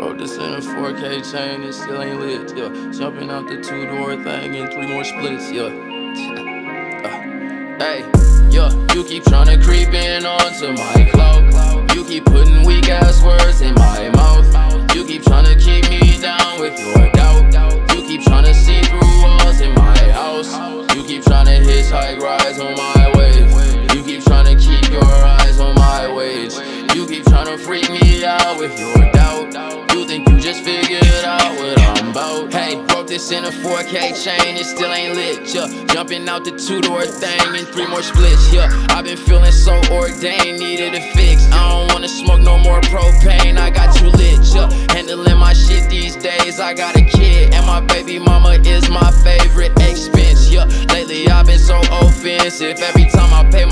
Wrote this in a 4K chain, it still ain't lit, yeah. Jumping out the two door thing and three more splits, yeah. uh, hey, yeah, you keep trying to creep in onto my cloak. You keep putting weak ass words in my mouth. You keep trying to keep me down with your doubt. You keep trying to see through walls in my house. You keep trying to hitchhike rides on my wave. You keep trying to keep your eyes on my wage. You keep trying to freak me out with your doubt. Just figured out what I'm about. Hey, broke this in a 4K chain, it still ain't lit, yeah. Jumping out the two door thing and three more splits, yeah. I've been feeling so ordained, needed a fix. I don't wanna smoke no more propane, I got you lit, yeah. Handling my shit these days, I got a kid, and my baby mama is my favorite expense, yeah. Lately I've been so offensive, every time I pay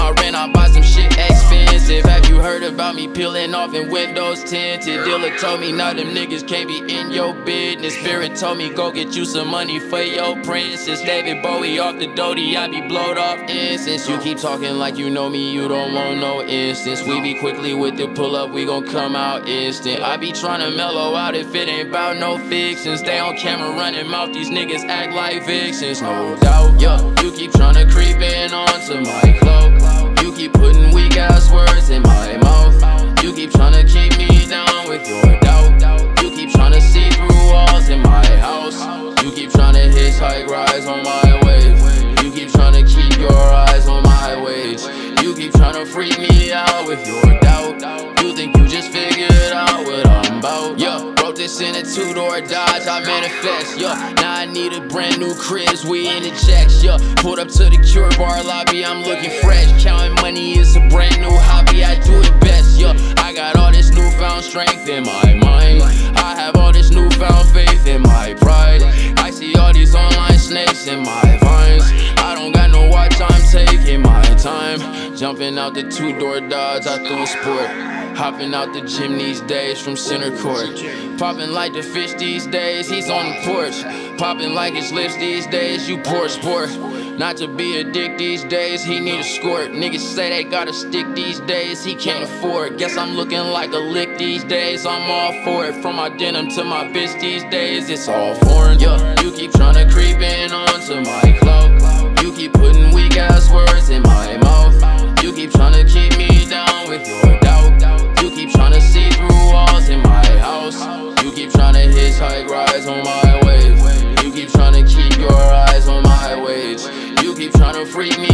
about me peeling off in windows tinted? Dealer told me now them niggas can't be in your business. Spirit told me go get you some money for your princess. David Bowie off the doty, I be blowed off incense. You keep talking like you know me, you don't want no instance. We be quickly with the pull up, we gon' come out instant. I be trying to mellow out if it ain't about no fiction. Stay on camera running mouth, these niggas act like vixens, no doubt. Yeah, you keep trying to creep in onto my cloak. You keep putting weak ass words in You keep trying to freak me out with your doubt. You think you just figured out what I'm about. Yeah, wrote this in a two door Dodge, I manifest. Yeah, now I need a brand new cribs, we in the checks. Yeah, pulled up to the Cure Bar lobby, I'm looking fresh. Counting money is a brand new hobby, I do it best. Yeah, I got all this newfound strength in my mind. I have all this newfound faith in my pride. I see all these online snakes in my time. Jumping out the two door Dodge, I threw a sport. Hopping out the gym these days from center court. Popping like the fish these days, he's on the porch. Popping like his lips these days, you poor sport. Not to be a dick these days, he need a squirt. Niggas say they got a stick these days, he can't afford. Guess I'm looking like a lick these days, I'm all for it. From my denim to my bitch these days, it's all foreign. Yeah, you keep trying to creep in onto my cloak. free me.